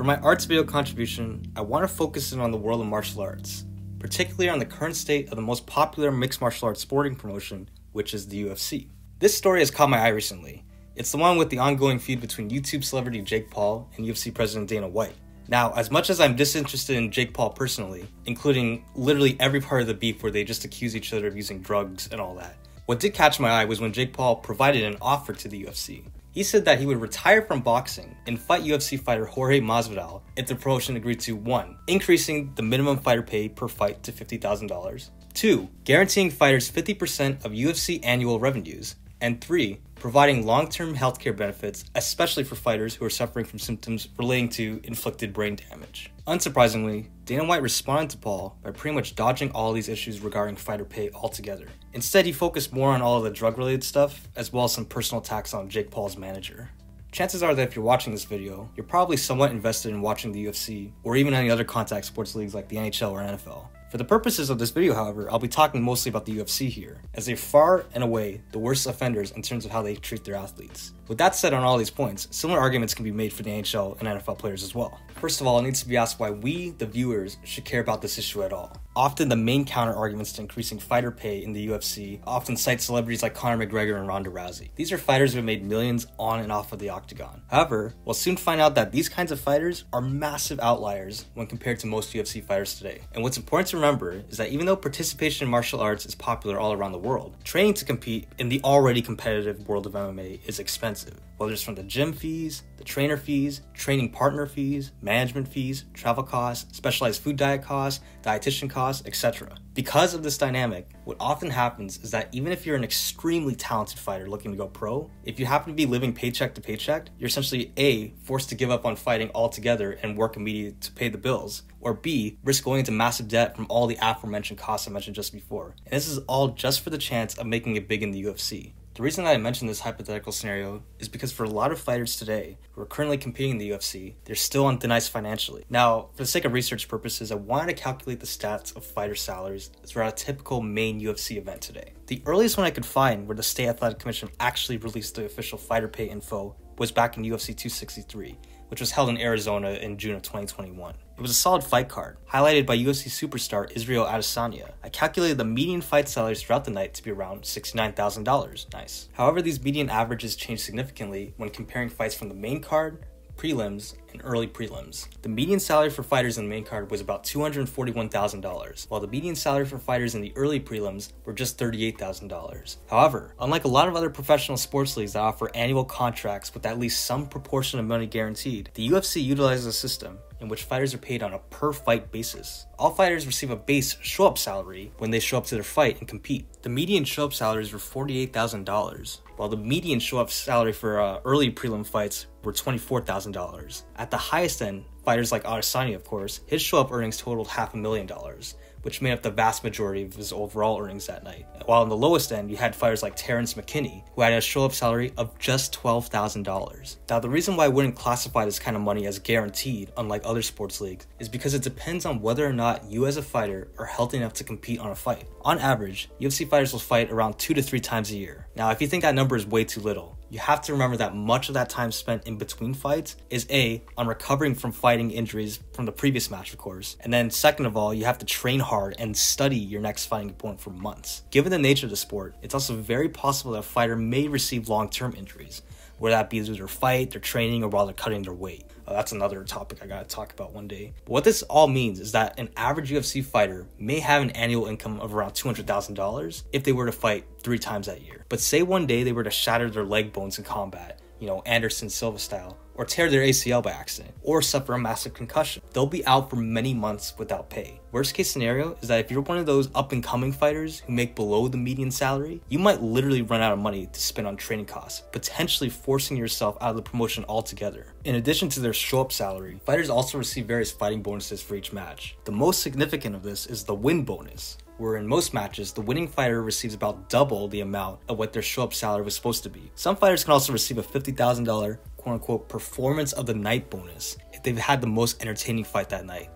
For my arts video contribution, I want to focus in on the world of martial arts, particularly on the current state of the most popular mixed martial arts sporting promotion, which is the UFC. This story has caught my eye recently. It's the one with the ongoing feud between YouTube celebrity Jake Paul and UFC president Dana White. Now, as much as I'm disinterested in Jake Paul personally, including literally every part of the beef where they just accuse each other of using drugs and all that, what did catch my eye was when Jake Paul provided an offer to the UFC. He said that he would retire from boxing and fight UFC fighter Jorge Masvidal if the promotion agreed to 1. Increasing the minimum fighter pay per fight to $50,000, 2. Guaranteeing fighters 50% of UFC annual revenues, and 3 providing long term healthcare benefits, especially for fighters who are suffering from symptoms relating to inflicted brain damage. Unsurprisingly, Dana White responded to Paul by pretty much dodging all these issues regarding fighter pay altogether. Instead, he focused more on all of the drug related stuff, as well as some personal attacks on Jake Paul's manager. Chances are that if you're watching this video, you're probably somewhat invested in watching the UFC or even any other contact sports leagues like the NHL or NFL. For the purposes of this video, however, I'll be talking mostly about the UFC here, as they're far and away the worst offenders in terms of how they treat their athletes. With that said on all these points, similar arguments can be made for the NHL and NFL players as well. First of all, it needs to be asked why we, the viewers, should care about this issue at all. Often the main counter arguments to increasing fighter pay in the UFC often cite celebrities like Conor McGregor and Ronda Rousey. These are fighters who have made millions on and off of the octagon. However, we'll soon find out that these kinds of fighters are massive outliers when compared to most UFC fighters today. And what's important to remember is that even though participation in martial arts is popular all around the world, training to compete in the already competitive world of MMA is expensive whether it's from the gym fees, the trainer fees, training partner fees, management fees, travel costs, specialized food diet costs, dietitian costs, etc. Because of this dynamic, what often happens is that even if you're an extremely talented fighter looking to go pro, if you happen to be living paycheck to paycheck, you're essentially A, forced to give up on fighting altogether and work immediately to pay the bills, or B, risk going into massive debt from all the aforementioned costs I mentioned just before. And this is all just for the chance of making it big in the UFC. The reason that I mentioned this hypothetical scenario is because for a lot of fighters today who are currently competing in the UFC, they're still on thin ice financially. Now, for the sake of research purposes, I wanted to calculate the stats of fighter salaries throughout a typical main UFC event today. The earliest one I could find where the State Athletic Commission actually released the official fighter pay info was back in UFC 263, which was held in Arizona in June of 2021. It was a solid fight card, highlighted by UFC superstar Israel Adesanya. I calculated the median fight salaries throughout the night to be around $69,000. Nice. However, these median averages changed significantly when comparing fights from the main card prelims, and early prelims. The median salary for fighters in the main card was about $241,000, while the median salary for fighters in the early prelims were just $38,000. However, unlike a lot of other professional sports leagues that offer annual contracts with at least some proportion of money guaranteed, the UFC utilizes a system in which fighters are paid on a per fight basis. All fighters receive a base show up salary when they show up to their fight and compete. The median show up salaries were $48,000, while the median show up salary for uh, early prelim fights were $24,000. At the highest end, fighters like Adesanya, of course, his show up earnings totaled half a million dollars which made up the vast majority of his overall earnings that night. While on the lowest end, you had fighters like Terrance McKinney, who had a show up salary of just $12,000. Now, the reason why I wouldn't classify this kind of money as guaranteed, unlike other sports leagues, is because it depends on whether or not you as a fighter are healthy enough to compete on a fight. On average, UFC fighters will fight around two to three times a year. Now, if you think that number is way too little, you have to remember that much of that time spent in between fights is A, on recovering from fighting injuries from the previous match, of course. And then, second of all, you have to train hard and study your next fighting opponent for months. Given the nature of the sport, it's also very possible that a fighter may receive long term injuries, whether that be through their fight, their training, or while they're cutting their weight. Uh, that's another topic I gotta talk about one day. But what this all means is that an average UFC fighter may have an annual income of around $200,000 if they were to fight three times that year. But say one day they were to shatter their leg bones in combat, you know, Anderson Silva style, or tear their ACL by accident, or suffer a massive concussion. They'll be out for many months without pay. Worst case scenario is that if you're one of those up and coming fighters who make below the median salary, you might literally run out of money to spend on training costs, potentially forcing yourself out of the promotion altogether. In addition to their show up salary, fighters also receive various fighting bonuses for each match. The most significant of this is the win bonus where in most matches, the winning fighter receives about double the amount of what their show up salary was supposed to be. Some fighters can also receive a $50,000 quote unquote performance of the night bonus if they've had the most entertaining fight that night.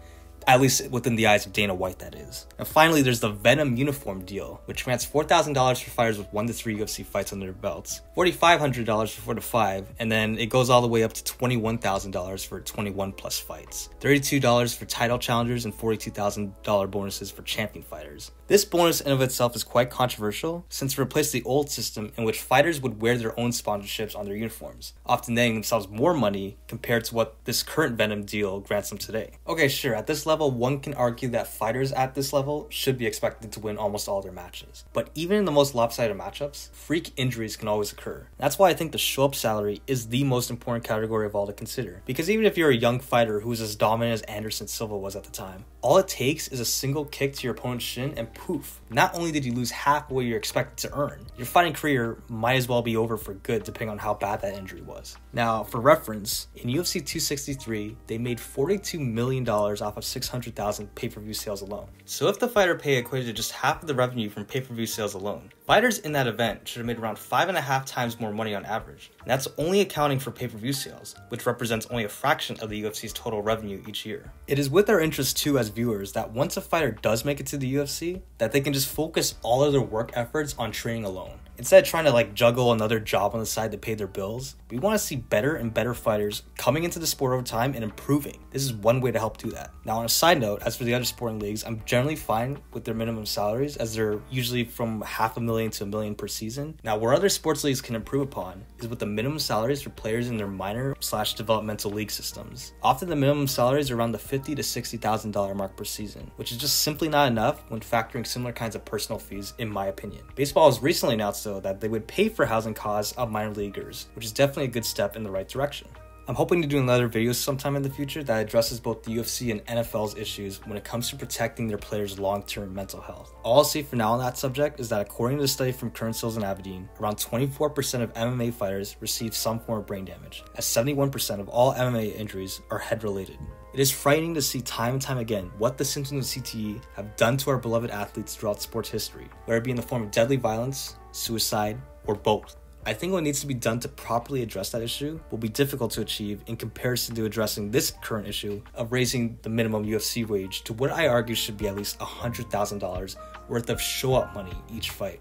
At least within the eyes of Dana White, that is. And finally, there's the Venum uniform deal, which grants $4,000 for fighters with 1 to 3 UFC fights under their belts, $4,500 for 4 to 5, and then it goes all the way up to $21,000 for 21 plus fights, $32 for title challengers, and $42,000 bonuses for champion fighters. This bonus in of itself is quite controversial since it replaced the old system in which fighters would wear their own sponsorships on their uniforms, often netting themselves more money compared to what this current Venum deal grants them today. Okay, sure, at this level, one can argue that fighters at this level should be expected to win almost all their matches. But even in the most lopsided matchups, freak injuries can always occur. That's why I think the show up salary is the most important category of all to consider. Because even if you're a young fighter who's as dominant as Anderson Silva was at the time, all it takes is a single kick to your opponent's shin and poof, not only did you lose half what you're expected to earn, your fighting career might as well be over for good depending on how bad that injury was. Now, for reference, in UFC 263, they made $42 million off of 600,000 pay per view sales alone. So if the fighter pay equated to just half of the revenue from pay per view sales alone, fighters in that event should have made around five and a half times more money on average. And that's only accounting for pay per view sales, which represents only a fraction of the UFC's total revenue each year. It is with our interest too as viewers that once a fighter does make it to the UFC, that they can just focus all of their work efforts on training alone. Instead of trying to like juggle another job on the side to pay their bills, we want to see better and better fighters coming into the sport over time and improving. This is one way to help do that. Now, on a side note, as for the other sporting leagues, I'm generally fine with their minimum salaries as they're usually from half a million to a million per season. Now, where other sports leagues can improve upon is with the minimum salaries for players in their minor slash developmental league systems. Often the minimum salaries are around the fifty to sixty thousand dollar mark per season, which is just simply not enough when factoring similar kinds of personal fees, in my opinion. Baseball has recently announced though that they would pay for housing costs of minor leaguers, which is definitely a good step in the right direction. I'm hoping to do another video sometime in the future that addresses both the UFC and NFL's issues when it comes to protecting their players' long-term mental health. All I'll say for now on that subject is that according to a study from Current Skills and Aberdeen, around 24% of MMA fighters receive some form of brain damage, as 71% of all MMA injuries are head-related. It is frightening to see time and time again what the symptoms of CTE have done to our beloved athletes throughout sports history, whether it be in the form of deadly violence, suicide, or both. I think what needs to be done to properly address that issue will be difficult to achieve in comparison to addressing this current issue of raising the minimum UFC wage to what I argue should be at least $100,000 worth of show up money each fight.